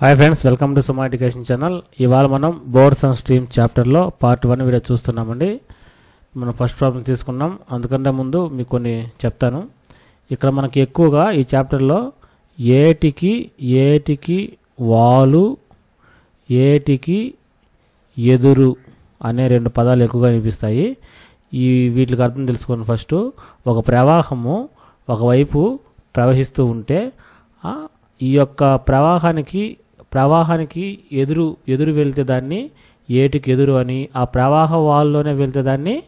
Hi friends welcome to Suma education channel ఇవాళ మనం boats and stream చాప్టర్లో part one video చూస్తున్నామండి. మనం ఫస్ట్ ప్రాబ్లం తీసుకున్నాం. అందుకంటే ముందు మీకు కొన్ని చెప్తాను. ఇక్కడ మనకి ఎక్కువగా ఈ చాప్టర్లో ఏటికి ఏటికి వాలు ఏటికి ఎదురు అనే రెండు పదాలు ఎక్కువగా వినిపిస్తాయి. ఈ వీటికి అర్థం తెలుసుకోండి ఫస్ట్ ఒక ప్రవాహము ఒకవైపు ప్రవహిస్తూ ఉంటే ఈ యొక్క ప్రవాహానికి ప్రవాహానికి ఎదురు ఎదురు వెళ్తే దాన్ని ఏటికి ఎదురు అని ఆ ప్రవాహ వాల్లోనే వెళ్తే దాన్ని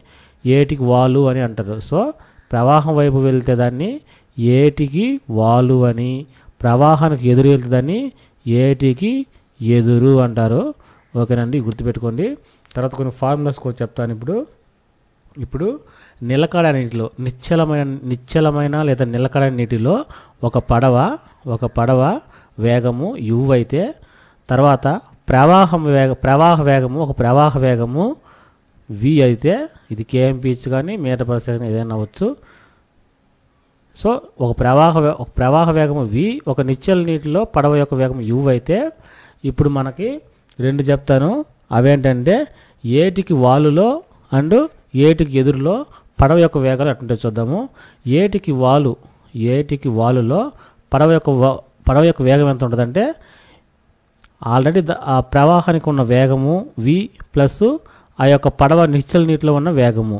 ఏటికి వాలు అని అంటారు. సో ప్రవాహం వైపు వెళ్తే దాన్ని ఏటికి వాలు అని ప్రవాహానికి ఎదురు వెళ్తే దాన్ని ఏటికి ఎదురు అంటారు. ఓకేనండి గుర్తుపెట్టుకోండి. తర్వాత కొన్ని ఫార్ములాస్ కూడా చెప్తాను ఇప్పుడు. ఇప్పుడు నిలకడ నీటిలో నిశ్చలమైన నిశ్చలమైన లేదా నిలకడ నీటిలో ఒక పడవ ఒక పడవ వేగము యు అయితే తర్వాత ప్రవాహం వేగ ప్రవాహ వేగము ఒక ప్రవాహ వేగము వి అయితే ఇది కేఎంపీహెచ్ కానీ మీటర్ పర్ సెకండ్ ఏదైనా అవ్వచ్చు. సో ఒక ప్రవాహ వే- ఒక ప్రవాహ వేగము వి ఒక నిశ్చల నీటిలో పడవ యొక్క వేగం యు అయితే ఇప్పుడు మనకి రెండు చెప్తాను. అవేంటంటే ఏటికి వాలులో అండ్ ఏటికి ఎదురులో పడవ యొక్క వేగాలు ఎట్టుంటే చూద్దాము. ఏటికి వాలు ఏటికి వాలులో పడవ యొక్క పడవ యొక్క వేగం ఎంత ఉంటుందంటే ఆల్రెడీ ఆ ప్రవాహానికి ఉన్న వేగము వి ప్లస్ ఆ యొక్క పడవ నిశ్చల నీటిలో ఉన్న వేగము.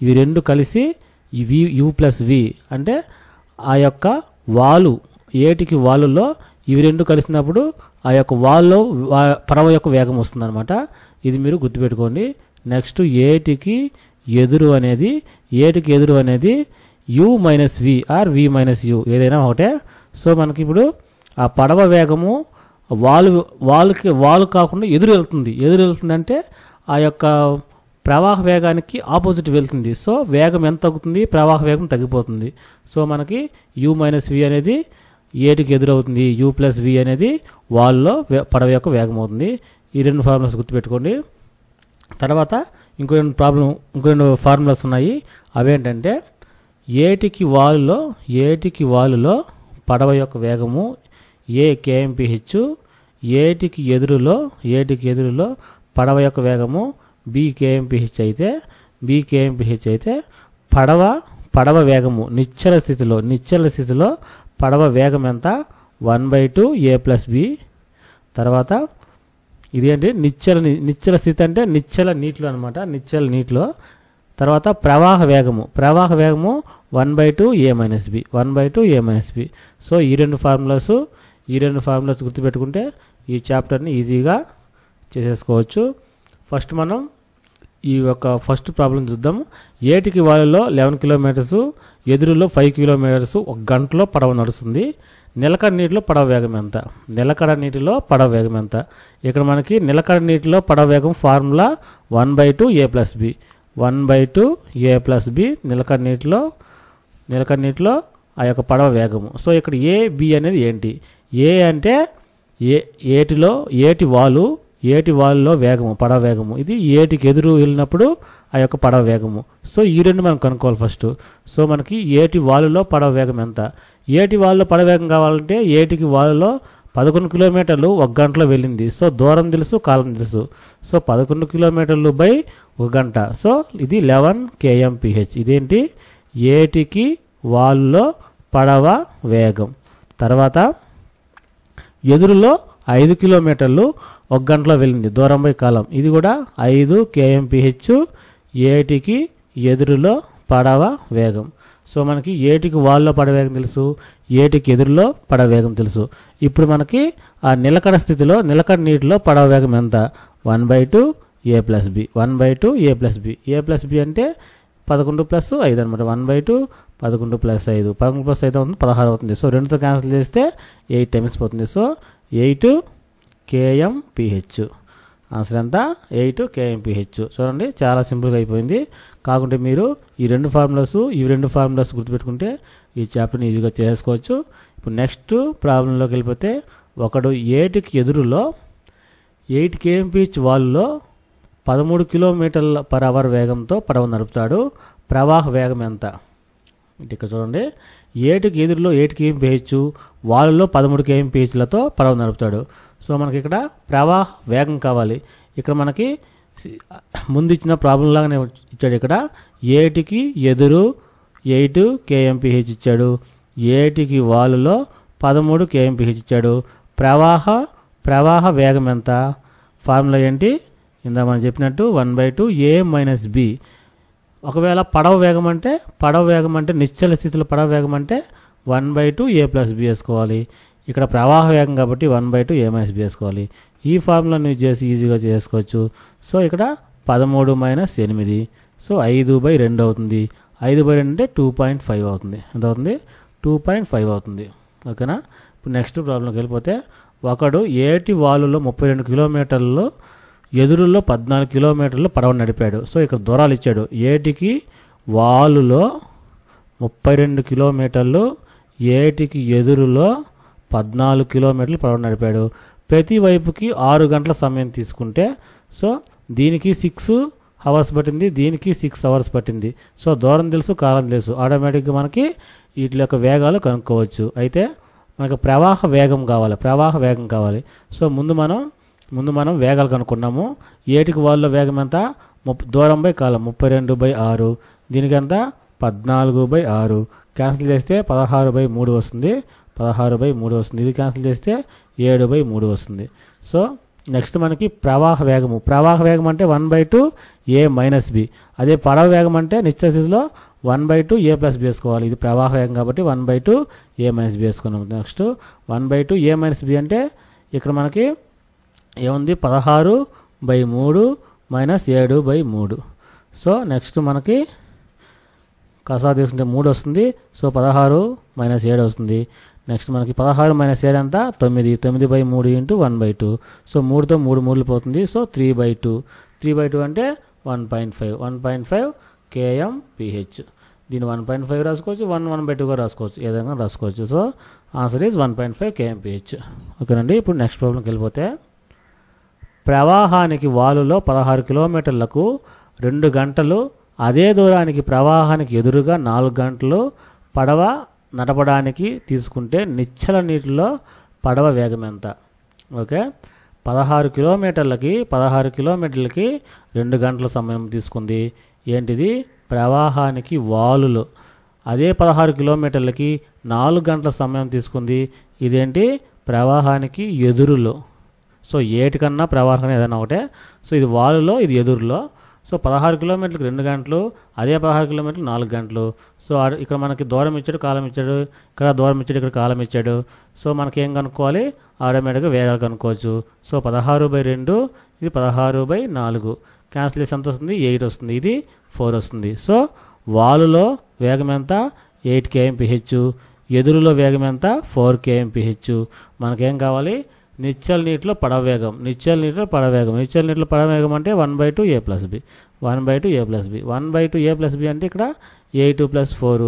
ఇవి రెండు కలిసి వి యు ప్లస్ వి అంటే ఆ యొక్క వాలు ఏటికి వాలులో ఇవి రెండు కలిసినప్పుడు ఆ యొక్క వాల్లో పడవ యొక్క వేగం వస్తుందన్నమాట. ఇది మీరు గుర్తుపెట్టుకోండి. నెక్స్ట్ ఏటికి ఎదురు అనేది ఏటికి ఎదురు అనేది u minus v or v minus u ఏదైనా ఒకటే. సో మనకి ఇప్పుడు ఆ పడవ వేగము వాలు వాలుకి వాలు కాకుండా ఎదురు వెళ్తుంది. ఎదురు వెళ్తుందంటే ఆ యొక్క ప్రవాహ వేగానికి ఆపోజిట్ వెళ్తుంది. సో వేగం ఎంత తగ్గుతుంది? ప్రవాహ వేగం తగ్గిపోతుంది. సో మనకి యూ మైనస్ వి అనేది ఏటికి ఎదురవుతుంది? యూ ప్లస్ వి అనేది వాల్లో పడవ యొక్క వేగం అవుతుంది. ఈ రెండు ఫార్ములాస్ గుర్తుపెట్టుకోండి. తర్వాత ఇంకో రెండు ప్రాబ్లం ఇంకో రెండు ఫార్ములాస్ ఉన్నాయి. అవేంటంటే ఏటికి వాలులో ఏటికి వాలులో పడవ యొక్క వేగము ఏ కేఎంపిహెచ్ ఏటికి ఎదురులో ఏటికి ఎదురులో పడవ యొక్క వేగము బి కేఎంపిహెచ్ అయితే బి కేఎంపిహెచ్ అయితే పడవ పడవ వేగము నిశ్చల స్థితిలో నిశ్చల స్థితిలో పడవ వేగం ఎంత? One by two a plus b. తర్వాత ఇదేంటి నిశ్చల ని- నిశ్చల స్థితి అంటే నిశ్చల నీటిలో అనమాట నిశ్చల నీటిలో. తర్వాత ప్రవాహ వేగము ప్రవాహ వేగము one by two a minus b one by two a minus b. So ఈ రెండు ఫార్ములాసు ఈ రెండు ఫార్ములాస్ గుర్తుపెట్టుకుంటే ఈ చాప్టర్ని ఈజీగా చేసేసుకోవచ్చు. ఫస్ట్ మనం ఈ యొక్క ఫస్ట్ ప్రాబ్లం చూద్దాం ఏటికి వాళ్ళలో లెవెన్ కిలోమీటర్స్ ఎదురులో ఫైవ్ కిలోమీటర్స్ ఒక గంటలో పడవ నడుస్తుంది. నిలకడ నీటిలో పడవ వేగం ఎంత? నిలకడ నీటిలో పడవ వేగం ఎంత? ఇక్కడ మనకి నిలకడ నీటిలో పడవ వేగం formula one by two a plus b. One by two a plus b నిలకడ నీటిలో నిలకడ నీటిలో ఆ యొక్క పడవ వేగము. సో ఇక్కడ ఏ బి అనేది ఏంటి? ఏ అంటే ఏ ఏటిలో ఏటి వాలు ఏటి వాలులో వేగము పడవ వేగము. ఇది ఏటికి ఎదురు వెళ్ళినప్పుడు ఆ యొక్క పడవ వేగము. సో ఈ రెండు మనం కనుక్కోవాలి ఫస్ట్ సో మనకి ఏటి వాలులో పడవ వేగం ఎంత? ఏటి వాలులో పడవ వేగం కావాలంటే ఏటికి వాలులో పదకొండు కిలోమీటర్లు ఒక గంటలో వెళ్ళింది. సో దూరం తెలుసు కాలం తెలుసు. సో పదకొండు కిలోమీటర్లు బై ఒక గంట. సో ఇది లెవెన్ కేఎంపిహెచ్ ఇదేంటి? ఏటికి వాలులో పడవ వేగం. తర్వాత ఎదురులో ఐదు కిలోమీటర్లు ఒక గంటలో వెళ్ళింది. దూరంపై కాలం. ఇది కూడా ఐదు కేఎంపిహెచ్ ఏటికి ఎదురులో పడవ వేగం. సో మనకి ఏటికి వాళ్ళలో పడవేగం తెలుసు ఏటికి ఎదురులో పడవ వేగం తెలుసు. ఇప్పుడు మనకి ఆ నిలకడ స్థితిలో నిలకడ నీటిలో పడవ వేగం ఎంత? One by two a plus b. One by two a plus b. A plus b అంటే పదకొండు ప్లస్ ఐదు అనమాట వన్ బై టూ పదకొండు ప్లస్ ఐదు. పదకొండు ప్లస్ ఐదు అవుతుంది పదహారు అవుతుంది. సో రెండుతో క్యాన్సిల్ చేస్తే ఎయిట్ టైమ్స్ పోతుంది. సో ఎయిట్ కేఎంపిహెచ్ ఆన్సర్ ఎంత? ఎయిట్ కేఎంపిహెచ్ చూడండి చాలా సింపుల్గా అయిపోయింది. కాకుంటే మీరు ఈ రెండు ఫార్ములాస్ ఈ రెండు ఫార్ములాస్ గుర్తుపెట్టుకుంటే ఈ చాప్టర్ని ఈజీగా చేసుకోవచ్చు. ఇప్పుడు నెక్స్ట్ ప్రాబ్లంలోకి వెళ్ళిపోతే ఒకడు ఎయిట్కి ఎదురులో ఎయిట్ కేఎంపిహెచ్ వాల్లో పదమూడు కిలోమీటర్ల పర్ అవర్ వేగంతో పడవ నడుపుతాడు. ప్రవాహ వేగం ఎంత? ఇక్కడ చూడండి. ఏటికి ఎదురులో ఏటుకి ఏం పేయచ్చు? వాళ్ళలో పదమూడు కేఎంపీహెచ్లతో పడవ నడుపుతాడు. సో మనకి ఇక్కడ ప్రవాహ వేగం కావాలి. ఇక్కడ మనకి ముందు ఇచ్చిన ప్రాబ్లం లాగానే ఇచ్చాడు ఇక్కడ. ఏటికి ఎదురు ఎయిట్ కేఎంపీహెచ్ ఇచ్చాడు. ఏటికి వాలులో పదమూడు కేఎంపిహెచ్ ఇచ్చాడు. ప్రవాహ ప్రవాహ వేగం ఎంత? ఫార్ములా ఏంటి? ఇందా మనం చెప్పినట్టు one by two a minus b. ఒకవేళ పడవ వేగం అంటే పడవ వేగం అంటే నిశ్చల స్థితిలో పడవ వేగం అంటే one by two a plus b వేసుకోవాలి. ఇక్కడ ప్రవాహ వేగం కాబట్టి one by two a minus b వేసుకోవాలి. ఈ ఫార్ములాను యూజ్ చేసి ఈజీగా చేసుకోవచ్చు. సో ఇక్కడ పదమూడు మైనస్ ఎనిమిది. సో ఐదు బై రెండు అవుతుంది. ఐదు బై రెండు అంటే టూ పాయింట్ ఫైవ్ అవుతుంది. ఎంత అవుతుంది? టూ పాయింట్ ఫైవ్ అవుతుంది. ఓకేనా? ఇప్పుడు నెక్స్ట్ ప్రాబ్లంకి వెళ్ళిపోతే ఒకడు ఏటి వాలులో ముప్పై రెండు కిలోమీటర్లలో ఎదురులో పద్నాలుగు కిలోమీటర్లు పడవ నడిపాడు. సో ఇక్కడ దూరాలు ఇచ్చాడు. ఏటికి వాలులో ముప్పై రెండు కిలోమీటర్లు ఏటికి ఎదురులో పద్నాలుగు కిలోమీటర్లు పడవ నడిపాడు. ప్రతి వైపుకి ఆరు గంటల సమయం తీసుకుంటే సో దీనికి సిక్స్ అవర్స్ పట్టింది దీనికి సిక్స్ అవర్స్ పట్టింది. సో దూరం తెలుసు కాలం తెలుసు. ఆటోమేటిక్గా మనకి వీటి యొక్క వేగాలు కనుక్కోవచ్చు. అయితే మనకు ప్రవాహ వేగం కావాలి ప్రవాహ వేగం కావాలి. సో ముందు మనం ముందు మనం వేగాలు కనుక్కున్నాము. ఏటికి వాళ్ళ వేగం ఎంత? ముప్ దూరం బై కాలం ముప్పై రెండు బై ఆరు. దీనికి ఎంత? పద్నాలుగు బై ఆరు. క్యాన్సిల్ చేస్తే పదహారు బై మూడు వస్తుంది. పదహారు బై మూడు వస్తుంది. ఇది క్యాన్సిల్ చేస్తే ఏడు బై మూడు వస్తుంది. సో నెక్స్ట్ మనకి ప్రవాహ వేగము. ప్రవాహ వేగం అంటే one by two a minus b. అదే పడవ వేగం అంటే నిశ్చయ స్థితిలో one by two a plus b వేసుకోవాలి. ఇది ప్రవాహ వేగం కాబట్టి one by two a minus b వేసుకున్నాం next one by two a minus b అంటే ఇక్కడ మనకి ఏముంది? పదహారు బై మూడు మైనస్ ఏడు బై మూడు. సో నెక్స్ట్ మనకి కసా తీసుకుంటే మూడు వస్తుంది. సో పదహారు మైనస్ ఏడు వస్తుంది. నెక్స్ట్ మనకి పదహారు మైనస్ ఏడు ఎంత? తొమ్మిది. తొమ్మిది బై మూడు into one by two. So మూడుతో మూడు మూడులు పోతుంది. So three by two. Three by two అంటే one point five. One point five KM PH. దీన్ని వన్ పాయింట్ ఫైవ్ రాసుకోవచ్చు. వన్ వన్ బై టూ కూడా రాసుకోవచ్చు. ఏ విధంగా రాసుకోవచ్చు? So answer is one point five KM PH. ఓకేనండి? ఇప్పుడు నెక్స్ట్ ప్రాబ్లంకి వెళ్ళిపోతే ప్రవాహానికి వాలులో పదహారు కిలోమీటర్లకు రెండు గంటలు అదే దూరానికి ప్రవాహానికి ఎదురుగా నాలుగు గంటలు పడవ నడపడానికి తీసుకుంటే నిచ్చల నీటిలో పడవ వేగం ఎంత? ఓకే? పదహారు కిలోమీటర్లకి పదహారు కిలోమీటర్లకి రెండు గంటల సమయం తీసుకుంది. ఏంటిది? ప్రవాహానికి వాలులో. అదే పదహారు కిలోమీటర్లకి నాలుగు గంటల సమయం తీసుకుంది. ఇదేంటి? ప్రవాహానికి ఎదురులో. సో ఏటికన్నా ప్రవాహం ఏదైనా ఒకటే. సో ఇది వాలులో ఇది ఎదురులో. సో పదహారు కిలోమీటర్లకు రెండు గంటలు అదే పదహారు కిలోమీటర్లు నాలుగు గంటలు. సో ఆడ- ఇక్కడ మనకి దూరం ఇచ్చాడు కాలం ఇచ్చాడు. ఇక్కడ దూరం ఇచ్చాడు ఇక్కడ కాలం ఇచ్చాడు. సో మనకి ఏం కనుక్కోవాలి? ఆటోమేటిక్గా వేగాలు కనుక్కోవచ్చు. సో పదహారు బై రెండు ఇది పదహారు బై నాలుగు. క్యాన్సిల్ చేసి ఎంత వస్తుంది? ఎయిట్ వస్తుంది. ఇది ఫోర్ వస్తుంది. సో వాలులో వేగం ఎంత? ఎయిట్ కేఎంపిహెచ్ ఎదురులో వేగం ఎంత? ఫోర్ కేఎంపిహెచ్ మనకేం కావాలి? నిశ్చల నీటిలో పడవ వేగం నిశ్చల నీటిలో పడవేగం. నిశ్చల నీటిలో పడవేగం అంటే one by two a plus b. One by two a plus b. One by two a plus b అంటే ఇక్కడ a two plus four.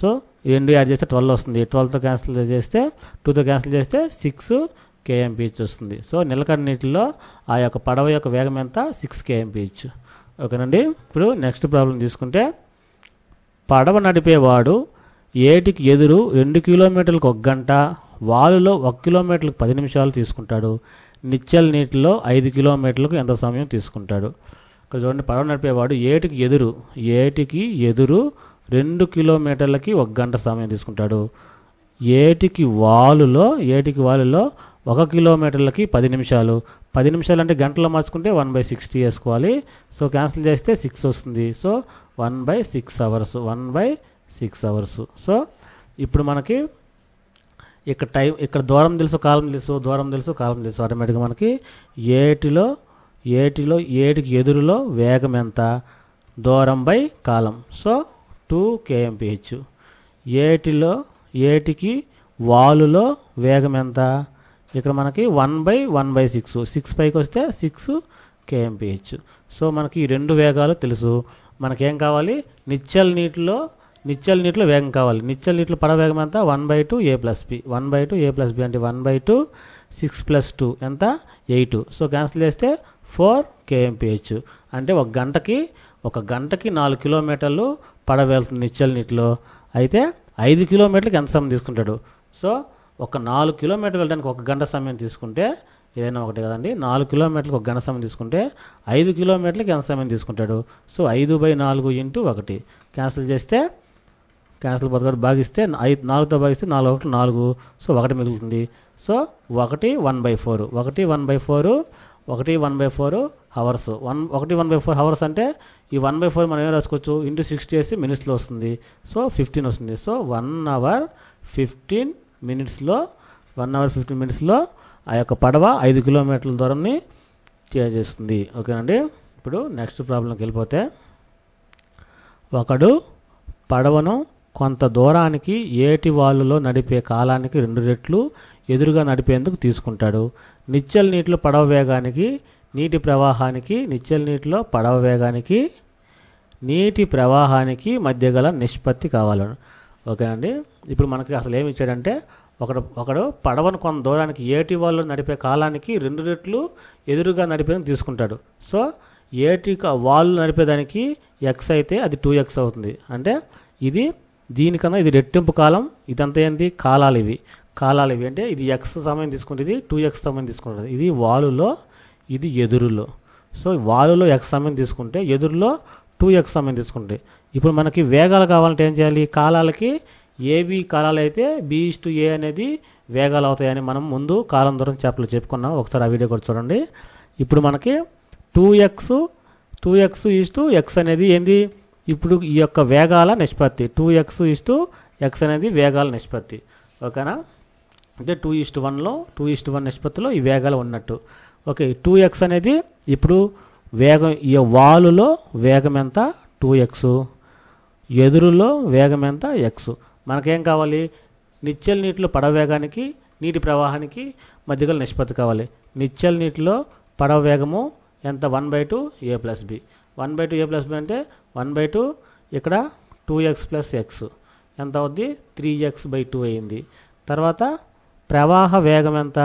So రెండు యాడ్ చేస్తే ట్వెల్వ్ వస్తుంది. ట్వెల్వ్తో క్యాన్సిల్ చేస్తే టూతో క్యాన్సిల్ చేస్తే సిక్స్ కేఎంపీహెచ్ వస్తుంది. సో నిలకడ నీటిలో ఆ యొక్క పడవ యొక్క వేగం ఎంత? సిక్స్ కేఎంపీహెచ్ ఓకేనండి? ఇప్పుడు నెక్స్ట్ ప్రాబ్లం తీసుకుంటే పడవ నడిపేవాడు ఏటికి ఎదురు రెండు కిలోమీటర్లకు ఒక గంట వాలులో ఒక కిలోమీటర్లకు పది నిమిషాలు తీసుకుంటాడు. నిశ్చల్ నీటిలో ఐదు కిలోమీటర్లకు ఎంత సమయం తీసుకుంటాడు? ఇక్కడ చూడండి పడవ నడిపేవాడు ఏటికి ఎదురు ఏటికి ఎదురు రెండు కిలోమీటర్లకి ఒక గంట సమయం తీసుకుంటాడు. ఏటికి వాలులో ఏటికి వాలులో ఒక కిలోమీటర్లకి పది నిమిషాలు. పది నిమిషాలు అంటే గంటలో మార్చుకుంటే వన్ బై సిక్స్టీ వేసుకోవాలి. సో క్యాన్సిల్ చేస్తే సిక్స్ వస్తుంది. So one by six hours one by six hours. So ఇప్పుడు మనకి ఇక్కడ టైం ఇక్కడ దూరం తెలుసు కాలం తెలుసు దూరం తెలుసు కాలం తెలుసు. ఆటోమేటిక్గా మనకి ఏటిలో ఏటిలో ఏటికి ఎదురులో వేగం ఎంత? దూరం by column. So two KMPH. ఏటిలో ఏటికి వాలులో వేగం ఎంత? ఇక్కడ మనకి one by one by six. Six పైకి వస్తే సిక్స్ కేఎంపిహెచ్. సో మనకి ఈ రెండు వేగాలు తెలుసు. మనకేం కావాలి? నిశ్చల్ నీటిలో నిశ్చల్ నీటిలో వేగం కావాలి. నిశ్చల్ నీటిలో పడ వేగం ఎంత? One by two a plus b. One by two a plus b అంటే one by two six plus two ఎంత? ఎయిట్. సో క్యాన్సిల్ చేస్తే ఫోర్ కేఎంపిహెచ్. అంటే ఒక గంటకి ఒక గంటకి నాలుగు కిలోమీటర్లు పడ వెళ్తుంది నీటిలో అయితే ఐదు కిలోమీటర్లకు ఎంత సమయం తీసుకుంటాడు? సో ఒక నాలుగు కిలోమీటర్లు వెళ్ళడానికి ఒక గంట సమయం తీసుకుంటే ఏదైనా ఒకటి కదండి. నాలుగు కిలోమీటర్లకు ఒక గంట సమయం తీసుకుంటే ఐదు కిలోమీటర్లకు ఎంత సమయం తీసుకుంటాడు? సో ఐదు బై నాలుగు ఇంటూ ఒకటి. క్యాన్సిల్ చేస్తే క్యాన్సల్ పదకొండు భాగిస్తే ఐదు నాలుగుతో భాగిస్తే నాలుగు ఒకటి నాలుగు. సో ఒకటి మిగులుతుంది. సో ఒకటి వన్ బై ఫోర్. ఒకటి వన్ బై ఫోర్. ఒకటి one by four hours. One ఒకటి వన్ బై ఫోర్ హవర్స్ అంటే ఈ వన్ బై ఫోర్ మనం ఏం రాసుకోవచ్చు? ఇంటూ సిక్స్టీ వేసి మినిట్స్లో వస్తుంది. సో ఫిఫ్టీన్ వస్తుంది. సో వన్ అవర్ ఫిఫ్టీన్ మినిట్స్లో వన్ అవర్ ఫిఫ్టీన్ మినిట్స్లో ఆ యొక్క పడవ ఐదు కిలోమీటర్ల దూరంని చేస్తుంది. ఓకేనండి? ఇప్పుడు నెక్స్ట్ ప్రాబ్లంకి వెళ్ళిపోతే ఒకడు పడవను కొంత దూరానికి ఏటి వాలులో నడిపే కాలానికి రెండు రెట్లు ఎదురుగా నడిపేందుకు తీసుకుంటాడు. నిశ్చల్ నీటిలో పడవ వేగానికి నీటి ప్రవాహానికి నిశ్చల్ నీటిలో పడవ వేగానికి నీటి ప్రవాహానికి మధ్య గల నిష్పత్తి కావాలను ఓకేనండి? ఇప్పుడు మనకి అసలు ఏమి ఇచ్చాడంటే ఒకడు ఒకడు పడవను కొంత దూరానికి ఏటి వాళ్ళు నడిపే కాలానికి రెండు రెట్లు ఎదురుగా నడిపేందుకు తీసుకుంటాడు. సో ఏటి వాళ్ళు నడిపేదానికి ఎక్స్ అయితే అది టూ ఎక్స్ అవుతుంది. అంటే ఇది దీనికన్నా ఇది రెట్టింపు కాలం ఇదంతా ఏంది? కాలాలు ఇవి. కాలాలు ఇవి అంటే ఇది ఎక్స్ సమయం తీసుకుంటుంది టూ ఎక్స్ సమయం తీసుకుంటుంది. ఇది వాలులో ఇది ఎదురులో. సో వాలులో ఎక్స్ సమయం తీసుకుంటే ఎదురులో టూ ఎక్స్ సమయం తీసుకుంటే. ఇప్పుడు మనకి వేగాలు కావాలంటే ఏం చేయాలి? కాలాలకి ఏబి కాలాలు అయితే బీఈస్ టు ఏ అనేది వేగాలు అవుతాయని మనం ముందు కాలం దూరం చేపలు చెప్పుకున్నాం. ఒకసారి ఆ వీడియో కూడా చూడండి. ఇప్పుడు మనకి two x two x is to x అనేది ఏంది? ఇప్పుడు ఈ యొక్క వేగాల నిష్పత్తి. టూ ఎక్స్ ఇస్టు ఎక్స్ అనేది వేగాల నిష్పత్తి. ఓకేనా? అంటే టూ ఈస్ట్ వన్లో టూ ఈస్ట్ వన్ నిష్పత్తిలో ఈ వేగాలు ఉన్నట్టు. ఓకే టూ ఎక్స్ అనేది ఇప్పుడు వేగం ఈ వాలులో వేగం ఎంత? టూ ఎక్స్ ఎదురులో వేగం ఎంత? ఎక్స్ మనకేం కావాలి? నిచ్చల నీటిలో పడవ వేగానికి నీటి ప్రవాహానికి మధ్యగల నిష్పత్తి కావాలి. నిచ్చల నీటిలో పడవ వేగము ఎంత? One by two a plus b one by two a plus b అంటే వన్ బై టూ ఇక్కడ టూ ఎక్స్ ప్లస్ ఎక్స్. ఎంత అవుద్ది? త్రీ ఎక్స్ బై టూ అయింది. తర్వాత ప్రవాహ వేగం ఎంత?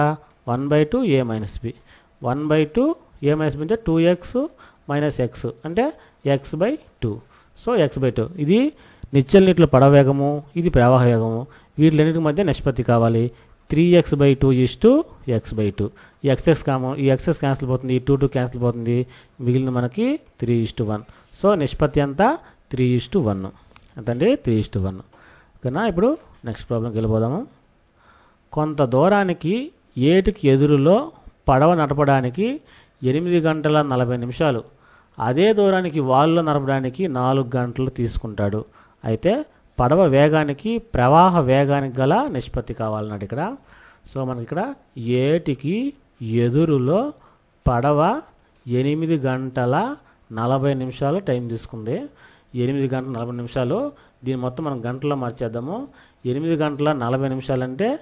One by two a minus b. One by two a minus b అంటే టూ ఎక్స్ మైనస్ ఎక్స్ అంటే x by two. So x by two. ఇది నిశ్చల నీటిలో పడవ వేగము ఇది ప్రవాహ వేగము. వీటిలన్నిటి మధ్య నిష్పత్తి కావాలి. Three x by two is two x by two ఈ ఎక్స్ఎక్స్ కామో ఈ ఎక్స్ఎక్స్ క్యాన్సిల్ పోతుంది ఈ టూ టూ క్యాన్సిల్ పోతుంది మిగిలిన మనకి three is to one so నిష్పత్తి అంతా త్రీ ఈస్ టు వన్ ఎంతండి త్రీ ఈస్ టు వన్ ఓకేనా? ఇప్పుడు నెక్స్ట్ ప్రాబ్లంకి వెళ్ళిపోదాము. కొంత దూరానికి ఏటికి ఎదురులో పడవ నడపడానికి ఎనిమిది గంటల నలభై నిమిషాలు. అదే దూరానికి వాళ్ళు నడపడానికి నాలుగు గంటలు తీసుకుంటాడు. అయితే పడవ వేగానికి ప్రవాహ వేగానికి గల నిష్పత్తి కావాలన్నాడు ఇక్కడ. సో మనకి ఇక్కడ ఏటికి ఎదురులో పడవ ఎనిమిది గంటల నలభై నిమిషాలు టైం తీసుకుంది. ఎనిమిది గంటల నలభై నిమిషాలు. దీని మొత్తం మనం గంటల్లో మార్చేద్దాము. ఎనిమిది గంటల నలభై నిమిషాలు అంటే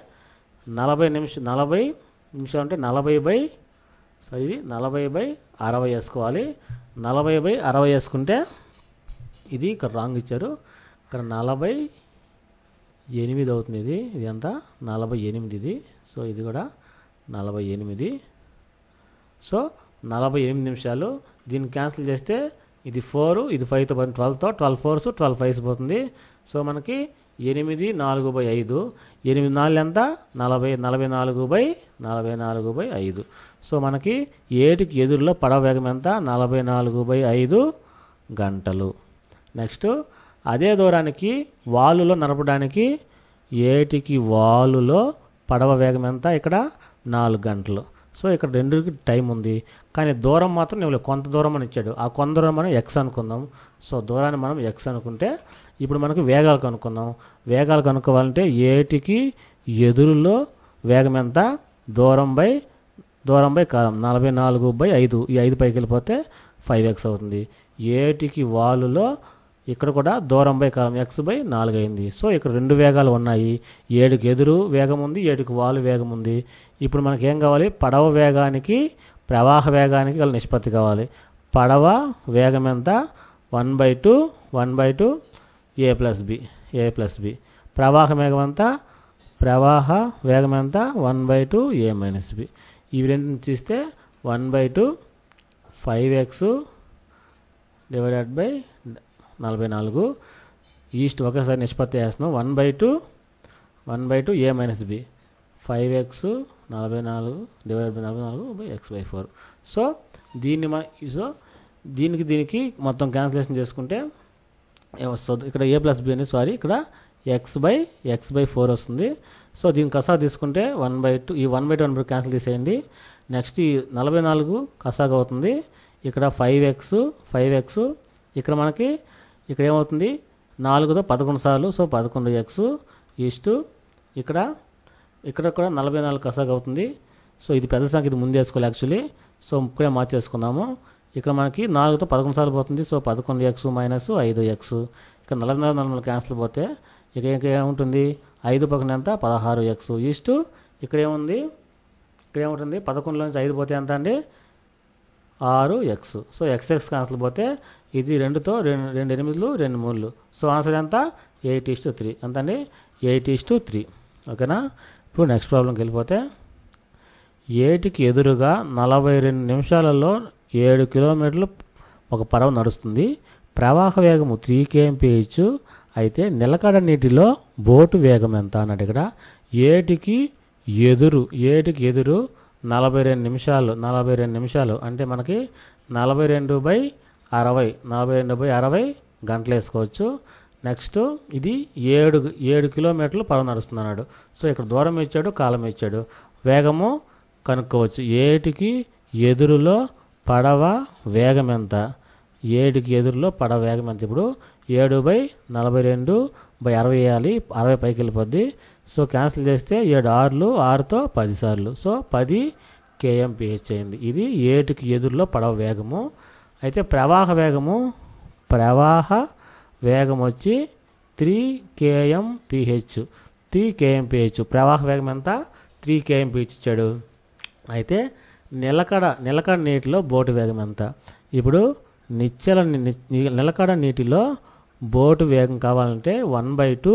నలభై నిమిష నలభై నిమిషాలు అంటే నలభై బై సో ఇది నలభై బై అరవై వేసుకోవాలి. నలభై బై అరవై వేసుకుంటే ఇది ఇక్కడ రాంగ్ ఇచ్చారు. ఇక్కడ నలభై ఎనిమిది అవుతుంది ఇది. ఇది ఎంత? నలభై ఎనిమిది ఇది. సో ఇది కూడా నలభై ఎనిమిది. సో నలభై ఎనిమిది నిమిషాలు దీన్ని క్యాన్సిల్ చేస్తే ఇది ఫోర్ ఇది ఫైవ్తో పోతుంది ట్వెల్వ్తో ట్వెల్వ్ ఫోర్స్ ట్వెల్వ్ ఫైవ్స్ పోతుంది. సో మనకి ఎనిమిది నాలుగు బై ఐదు. ఎనిమిది నాలుగు ఎంత? నలభై నలభై నాలుగు బై నలభై నాలుగు బై ఐదు. సో మనకి ఏటికి ఎదురులో పడవ వేగం ఎంత? నలభై నాలుగు బై ఐదు గంటలు. నెక్స్ట్ అదే దూరానికి వాలులో నడపడానికి ఏటికి వాలులో పడవ వేగం ఎంత? ఇక్కడ నాలుగు గంటలు. సో ఇక్కడ రెండుకి టైం ఉంది. కానీ దూరం మాత్రం నేను కొంత దూరం అని ఇచ్చాడు. ఆ కొంత దూరం మనం ఎక్స్ అనుకుందాం. సో దూరాన్ని మనం ఎక్స్ అనుకుంటే ఇప్పుడు మనకి వేగాలు కనుక్కుందాం. వేగాలు కనుక్కోవాలంటే ఏటికి ఎదురులో వేగం ఎంత? దూరం బై దూరం బై కాలం నలభై నాలుగు బై ఐదు. ఈ ఐదు పైకి వెళ్ళిపోతే ఫైవ్ ఎక్స్ అవుతుంది. ఏటికి వాలులో ఇక్కడ కూడా దూరం బై కాలం ఎక్స్ బై నాలుగు అయింది. సో ఇక్కడ రెండు వేగాలు ఉన్నాయి. ఏడుకి ఎదురు వేగం ఉంది ఏడుకి వాలు వేగం ఉంది. ఇప్పుడు మనకి ఏం కావాలి? పడవ వేగానికి ప్రవాహ వేగానికి గల నిష్పత్తి కావాలి. పడవ వేగం ఎంత? One by two one by two A plus B A plus B. ప్రవాహ వేగం ఎంత? ప్రవాహ వేగం ఎంత? One by two A minus B. ఇవి రెండు చూస్తే one by two five x divided by నలభై నాలుగు. ఈస్ట్ ఒకేసారి నిష్పత్తి చేస్తున్నాం. One by two one by two A minus B. Five x నలభై నాలుగు డివైడ్ బై నలభై నాలుగు by x by four. So దీన్ని మన సో దీనికి దీనికి మొత్తం క్యాన్సిలేషన్ చేసుకుంటే వస్తుంది ఇక్కడ ఏ ప్లస్ బి అని సారీ ఇక్కడ x by x by four వస్తుంది. సో దీని కసా తీసుకుంటే వన్ బై టూ ఈ one by two one by cancel తీసేయండి నెక్స్ట్ ఈ నలభై నాలుగు కసాగా అవుతుంది. ఇక్కడ ఫైవ్ ఎక్స్ ఫైవ్ ఎక్స్. ఇక్కడ మనకి ఇక్కడ ఏమవుతుంది? నాలుగుతో పదకొండు సార్లు సో పదకొండు ఎక్స్ ఈస్టు ఇక్కడ. ఇక్కడ కూడా నలభై నాలుగు కసాగా అవుతుంది. సో ఇది పెద్ద సంఖ్య ఇది ముందు వేసుకోవాలి యాక్చువల్లీ సో ఇక్కడే మార్చేసుకున్నాము ఇక్కడ మనకి నాలుగుతో పదకొండు సార్లు పోతుంది. సో పదకొండు ఎక్స్ మైనస్ ఐదు ఎక్స్ ఇక్కడ నలభై నాలుగు నలభై క్యాన్సిల్ పోతే ఇక ఇంకా ఏముంటుంది ఐదు పక్కన ఎంత? పదహారు ఎక్స్ ఈస్టు ఇక్కడ ఏముంది? ఇక్కడ ఏముంటుంది? పదకొండులో నుంచి ఐదు పోతే ఎంత అండి? ఆరు x. So x x cancel పోతే ఇది రెండుతో రెండు రెండు ఎనిమిదిలు రెండు మూడులు. సో ఆన్సర్ ఎంత? Eight is to three. ఎంతండి? Eight is to three. ఓకేనా? ఇప్పుడు నెక్స్ట్ ప్రాబ్లంకి వెళ్ళిపోతే ఏటికి ఎదురుగా నలభై రెండు నిమిషాలలో ఏడు కిలోమీటర్లు ఒక పడవ నడుస్తుంది. ప్రవాహ వేగము త్రీ కేఎంపీహెచ్ అయితే నిలకడ నీటిలో బోటు వేగం ఎంత? అన్నట్టు ఇక్కడ. ఏటికి ఎదురు ఏటికి ఎదురు నలభై రెండు నిమిషాలు నలభై రెండు నిమిషాలు. అంటే మనకి నలభై రెండు బై అరవై నలభై రెండు బై అరవై గంటలు వేసుకోవచ్చు. నెక్స్ట్ ఇది ఏడు ఏడు కిలోమీటర్లు పరం నడుస్తున్నాడు. సో ఇక్కడ దూరం ఇచ్చాడు కాలం ఇచ్చాడు వేగము కనుక్కోవచ్చు. ఏటికి ఎదురులో పడవ వేగం ఎంత? ఏడుకి ఎదురులో పడవ వేగం ఎంత? ఇప్పుడు ఏడు బై నలభై రెండు బై అరవై వేయాలి అరవై పైకి వెళ్ళిపోద్ది. సో క్యాన్సిల్ చేస్తే ఏడు ఆరులు ఆరుతో పది సార్లు. సో పది కేఎంపిహెచ్ అయింది. ఇది ఏటుకి ఎదురులో పడవ వేగము. అయితే ప్రవాహ వేగము ప్రవాహ వేగం వచ్చి త్రీ కేఎంపిహెచ్. Three kmph. ప్రవాహ వేగం ఎంత? త్రీ కేఎంపిహెచ్ ఇచ్చాడు. అయితే నిలకడ నిలకడ నీటిలో బోటు వేగం ఎంత? ఇప్పుడు నిశ్చల నిలకడ నీటిలో బోటు వేగం కావాలంటే one by two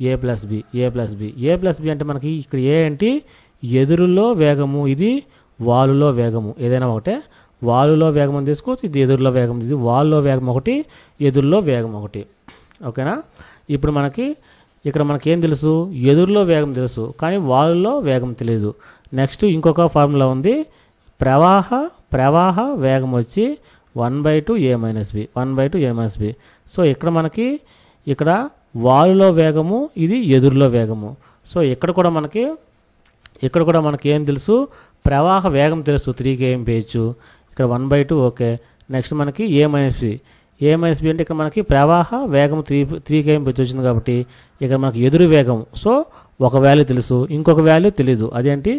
A plus B A plus B. A plus B అంటే మనకి ఇక్కడ ఏ ఏంటి? ఎదురులో వేగము ఇది వాలులో వేగము. ఏదైనా ఒకటే. వాలులో వేగం అని తీసుకోవచ్చు ఇది ఎదురులో వేగం ఇది వాలులో వేగం ఒకటి ఎదురులో వేగం ఒకటి. ఓకేనా? ఇప్పుడు మనకి ఇక్కడ మనకి ఏం తెలుసు? ఎదురులో వేగం తెలుసు కానీ వాలులో వేగం తెలియదు నెక్స్ట్ ఇంకొక ఫార్ములా ఉంది. ప్రవాహ ప్రవాహ వేగం వచ్చి one by two A minus B one by two A minus B. So ఇక్కడ మనకి ఇక్కడ వాలులో వేగము ఇది ఎదురులో వేగము. సో ఇక్కడ కూడా మనకి ఇక్కడ కూడా మనకి ఏం తెలుసు? ప్రవాహ వేగం తెలుసు త్రీ కేఎం పేయచ్చు ఇక్కడ one by two okay. Next మనకి A minus B. A minus B అంటే ఇక్కడ మనకి ప్రవాహ వేగం త్రీ త్రీ కేఎం పేజ్ వచ్చింది కాబట్టి ఇక్కడ మనకి ఎదురు వేగం. సో ఒక వాల్యూ తెలుసు ఇంకొక వాల్యూ తెలీదు. అదేంటి?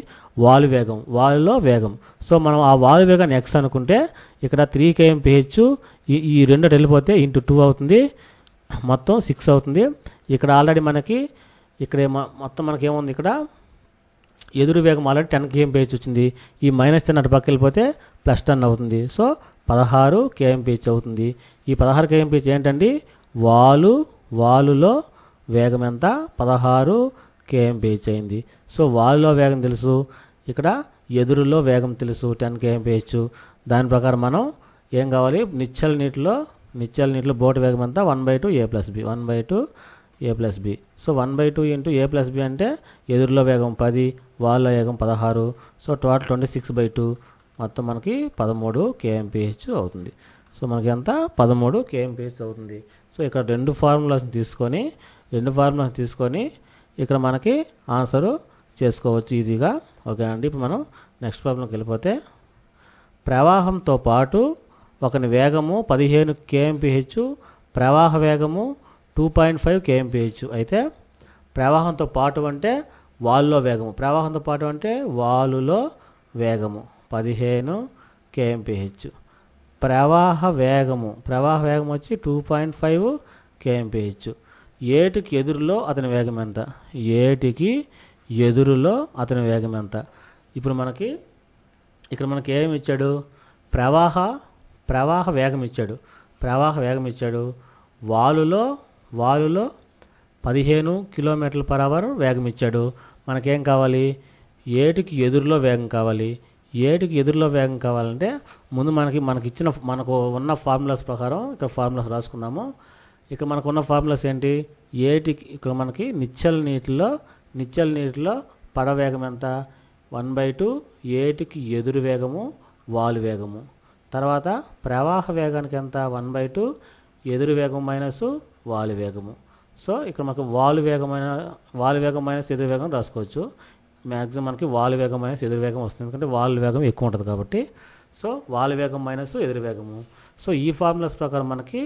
వాలు వేగం వాలులో వేగం. సో మనం ఆ వాలు వేగాన్ని ఎక్స్ అనుకుంటే ఇక్కడ త్రీ కేఎం పిహెచ్ ఈ ఈ రెండు వెళ్ళిపోతే ఇంటూ టూ అవుతుంది. మొత్తం సిక్స్ అవుతుంది. ఇక్కడ ఆల్రెడీ మనకి ఇక్కడ మొత్తం మనకి ఏముంది ఇక్కడ? ఎదురు వేగం ఆల్రెడీ టెన్ కేఎంపీహెచ్ వచ్చింది. ఈ మైనస్ టెన్ అటు పక్క వెళ్ళిపోతే ప్లస్ టెన్ అవుతుంది. సో పదహారు కేఎంపీహెచ్ అవుతుంది? ఈ పదహారు కేఎంపీహెచ్ ఏంటండి? వాలు వాలులో వేగం ఎంత? పదహారు కేఎంపీహెచ్ అయింది సో వాలులో వేగం తెలుసు. ఇక్కడ ఎదురులో వేగం తెలుసు. టెన్ కేఎంపీహెచ్ దాని ప్రకారం మనం ఏం కావాలి? నిచ్చల నీటిలో నిచ్చల నీటిలో బోటు వేగం ఎంత? One by two A plus B. One by two A plus B. So one by two into A plus B అంటే ఎదురులో వేగం పది వాళ్ళ వేగం పదహారు. So total twenty six by two. మొత్తం మనకి పదమూడు కేఎంపీహెచ్ అవుతుంది. సో మనకి ఎంత పదమూడు కేఎంపిహెచ్ అవుతుంది. సో ఇక్కడ రెండు ఫార్ములాస్ తీసుకొని రెండు ఫార్ములాస్ తీసుకొని ఇక్కడ మనకి ఆన్సరు చేసుకోవచ్చు ఈజీగా. ఓకే అండి ఇప్పుడు మనం నెక్స్ట్ ప్రాబ్లంకి వెళ్ళిపోతే ప్రవాహంతో పాటు ఒకని వేగము పదిహేను కేఎంపిహెచ్ ప్రవాహ వేగము టూ పాయింట్ ఫైవ్ కేఎంపిహెచ్ అయితే ప్రవాహంతో పాటు అంటే వాలులో వేగము. ప్రవాహంతో పాటు అంటే వాలులో వేగము. పదిహేను కేఎంపిహెచ్ ప్రవాహ వేగము. ప్రవాహ వేగం వచ్చి టూ పాయింట్ ఫైవ్ కేఎంపిహెచ్ ఏటికి ఎదురులో అతని వేగం ఎంత? ఏటికి ఎదురులో అతని వేగం ఎంత? ఇప్పుడు మనకి ఇక్కడ మనకి ఏమి ఇచ్చాడు? ప్రవాహ ప్రవాహ వేగం ఇచ్చాడు. ప్రవాహ వేగం ఇచ్చాడు. వాలులో వాలులో పదిహేను కిలోమీటర్ల పర్ అవర్ వేగం ఇచ్చాడు. మనకేం కావాలి? ఏటికి ఎదురులో వేగం కావాలి? ఏటికి ఎదురులో వేగం కావాలంటే ముందు మనకి మనకి ఇచ్చిన మనకు ఉన్న ఫార్ములాస్ ప్రకారం ఇక్కడ ఫార్ములాస్ రాసుకుందాము. ఇక్కడ మనకున్న ఫార్ములాస్ ఏంటి? ఏటికి ఇక్కడ మనకి నిచ్చల నీటిలో నిచ్చల నీటిలో పడవేగం ఎంత? వన్ బై టూ ఏటికి ఎదురు వేగము వాలు వేగము. తర్వాత ప్రవాహ వేగానికి ఎంత? వన్ బై టూ ఎదురు వేగం మైనస్ వాలు వేగము. సో ఇక్కడ మనకు వాలు వేగమైన వాలు వేగం మైనస్ ఎదురు వేగం రాసుకోవచ్చు. మ్యాక్సిమం మనకి వాలు వేగం మైనస్ ఎదురు వేగం వస్తుంది. ఎందుకంటే వాలు వేగం ఎక్కువ ఉంటుంది కాబట్టి. సో వాలు వేగం మైనస్ ఎదురు వేగము. సో ఈ ఫార్ములాస్ ప్రకారం మనకి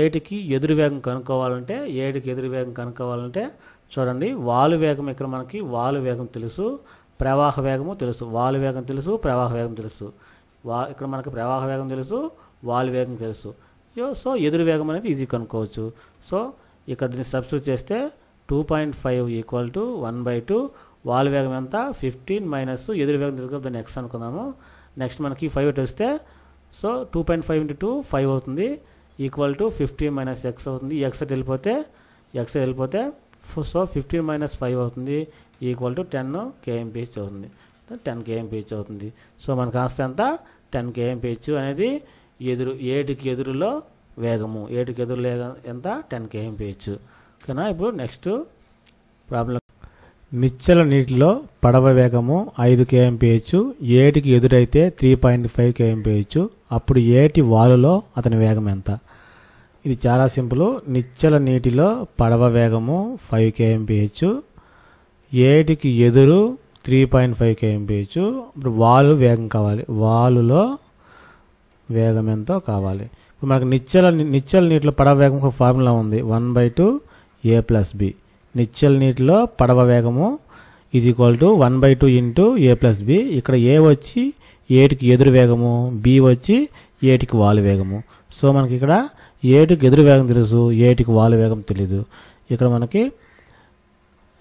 ఏటికి ఎదురు వేగం కనుక్కోవాలంటే ఏటికి ఎదురు వేగం కనుక్కోవాలంటే చూడండి వాలు వేగం ఇక్కడ మనకి వాలు వేగం తెలుసు ప్రవాహ వేగము తెలుసు వాలు వేగం తెలుసు ప్రవాహ వేగం తెలుసు. వా ఇక్కడ మనకి ప్రవాహ వేగం తెలుసు వాలు వేగం తెలుసు. యో సో ఎదురు వేగం అనేది ఈజీ కనుక్కోవచ్చు. సో ఇక్కడ దీన్ని సబ్స్టిట్యూట్ చేస్తే two point five equal to one by two wall వేగం ఎంత? ఫిఫ్టీన్ మైనస్ ఎదురు వేగం తెలుసు దాన్ని ఎక్స్ అనుకుందాము. నెక్స్ట్ మనకి ఫైవ్ ఇటు వస్తే so two point five into two five అవుతుంది. Equal to fifteen minus x అవుతుంది. ఎక్స్ వెళ్ళిపోతే ఎక్స్ వెళ్ళిపోతే సో ఫిఫ్టీన్ మైనస్ ఫైవ్ అవుతుంది. ఈక్వల్ టు టెన్ కేఎంపిహెచ్ అవుతుంది. టెన్ కేఎంపిహెచ్ అవుతుంది. సో మనకు కాస్త ఎంత? టెన్ కేఎంపిహెచ్ అనేది ఎదురు ఏటికి ఎదురులో వేగము. ఏటికి ఎదురు ఎంత? టెన్ కేఎంపిహెచ్ ఓకేనా? ఇప్పుడు నెక్స్ట్ ప్రాబ్లం నిచ్చల నీటిలో పడవ వేగము ఐదు కేఎంపిహెచ్ ఏటికి ఎదురైతే త్రీ పాయింట్ ఫైవ్ కేఎంపిహెచ్ అప్పుడు ఏటి వాలులో అతని వేగం ఎంత? ఇది చాలా సింపుల్. నిచ్చల నీటిలో పడవ వేగము ఫైవ్ కేఎంపిహెచ్ ఏటికి ఎదురు త్రీ పాయింట్ ఫైవ్ కేఎంపిహెచ్ ఇప్పుడు వాలు వేగం కావాలి. వాలులో వేగం ఎంతో కావాలి. ఇప్పుడు మనకు నిచ్చల నిచ్చల నీటిలో పడవ వేగం ఒక ఫార్ములా ఉంది. One by two A plus B నిశ్చల నీటిలో పడవ వేగము is equal to one by two into A plus B ఇక్కడ ఏ వచ్చి ఏటికి ఎదురు వేగము బి వచ్చి ఏటికి వాలు వేగము. సో మనకి ఇక్కడ ఏటికి ఎదురు వేగం తెలుసు ఏటికి వాలు వేగం తెలీదు. ఇక్కడ మనకి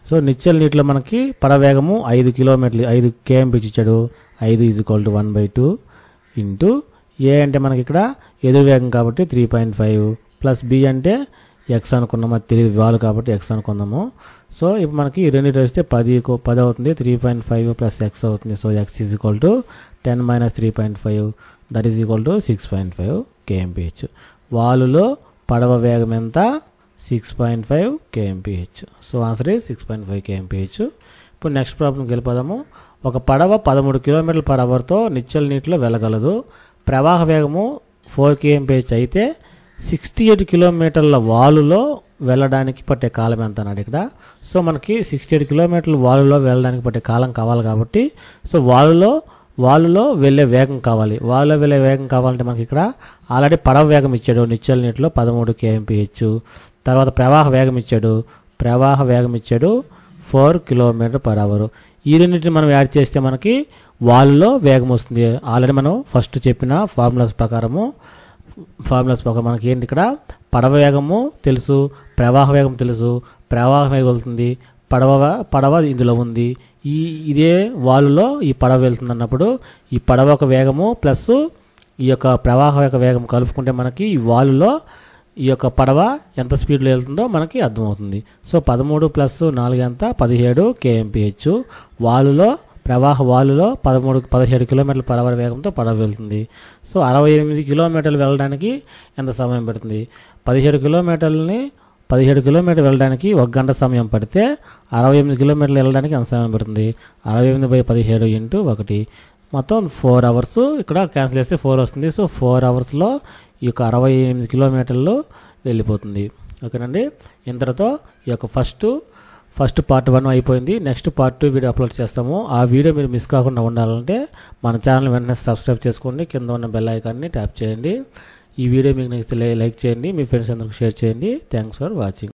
సో నిశ్చల నీటిలో మనకి పడవ వేగము ఐదు కిలోమీటర్లు ఐదు కేఎంపీచ్ ఇచ్చాడు. ఐదు is equal to one by two into A అంటే మనకి ఇక్కడ ఎదురు వేగం కాబట్టి three point five plus B అంటే ఎక్స్ అనుకున్నాము తెలియదు వాలు కాబట్టి ఎక్స్ అనుకున్నాము సో ఇప్పుడు మనకి ఈ రెండు వస్తే పది కో- పది అవుతుంది three point five plus x అవుతుంది. So x is equal to ten minus three point five that is equal to six point five KMPH వాలులో పడవ వేగం ఎంత? Six point five KMPH so answer is six point five KMPH ఇప్పుడు next ప్రాబ్లంకి వెళ్ళిపోదాము. ఒక పడవ పదమూడు కిలోమీటర్ల పర్ అవర్తో నిచ్చల నీటిలో వెళ్ళగలదు. ప్రవాహ వేగము ఫోర్ కేఎంపిహెచ్ అయితే సిక్స్టీ ఎయిట్ కిలోమీటర్ల వాలులో వెళ్ళడానికి పట్టే కాలం ఎంత అన్నాడు ఇక్కడ? సో మనకి సిక్స్టీ ఎయిట్ కిలోమీటర్ల వాలులో వెళ్ళడానికి పట్టే కాలం కావాలి కాబట్టి సో వాలులో వాలులో వెళ్ళే వేగం కావాలి. వాలులో వెళ్ళే వేగం కావాలంటే మనకి ఇక్కడ ఆల్రెడీ పడవ వేగం ఇచ్చాడు. నిశ్చల నీటిలో పదమూడు కేఎంపిహెచ్ తర్వాత ప్రవాహ వేగం ఇచ్చాడు. ప్రవాహ వేగం ఇచ్చాడు ఫోర్ కిలోమీటర్ పర్ అవర్. ఈ రెండింటిని మనం యాడ్ చేస్తే మనకి వాలులో వేగం వస్తుంది. ఆల్రెడీ మనం ఫస్ట్ చెప్పిన ఫార్ములాస్ ప్రకారము ఫార్ములాస్ ప్రకారం మనకి ఏంటి ఇక్కడ? పడవ వేగము తెలుసు ప్రవాహ వేగం తెలుసు ప్రవాహం వేగం వెళ్తుంది? పడవ పడవ ఇందులో ఉంది. ఈ ఇదే వాలులో ఈ పడవ వెళ్తుంది అన్నప్పుడు ఈ పడవ ఒక వేగము ప్లస్ ఈ యొక్క ప్రవాహ యొక్క వేగం కలుపుకుంటే మనకి ఈ వాలులో ఈ యొక్క పడవ ఎంత స్పీడ్లో వెళ్తుందో మనకి అర్థమవుతుంది. సో పదమూడు ప్లస్ నాలుగు ఎంత పదిహేడు కేఎంపిహెచ్ వాలులో ప్రవాహ వాలులో పదమూడు పదిహేడు కిలోమీటర్ల పర్ అవర్ వేగంతో పడవ వెళ్తుంది సో అరవై ఎనిమిది కిలోమీటర్లు వెళ్ళడానికి ఎంత సమయం పడుతుంది? పదిహేడు కిలోమీటర్లని పదిహేడు కిలోమీటర్లు వెళ్ళడానికి ఒక గంట సమయం పడితే అరవై ఎనిమిది కిలోమీటర్లు వెళ్ళడానికి ఎంత సమయం పడుతుంది? అరవై ఎనిమిది బై పదిహేడు ఇంటూ ఒకటి. మొత్తం ఫోర్ అవర్స్ ఇక్కడ క్యాన్సిల్ చేస్తే ఫోర్ వస్తుంది. సో ఫోర్ అవర్స్లో ఈ యొక్క అరవై ఎనిమిది కిలోమీటర్లు వెళ్ళిపోతుంది. ఓకేనండి? ఇంతటితో ఈ యొక్క ఫస్ట్ ఫస్ట్ పార్ట్ వన్ అయిపోయింది. Next part two video upload చేస్తాము. ఆ వీడియో మీరు మిస్ కాకుండా ఉండాలంటే మన ఛానల్ వెంటనే సబ్స్క్రైబ్ చేసుకోండి. కింద ఉన్న బెల్ ఐకాన్ని ట్యాప్ చేయండి. ఈ వీడియో మీకు నచ్చితే లైక్ చేయండి. మీ ఫ్రెండ్స్ అందరికి షేర్ చేయండి. Thanks for watching.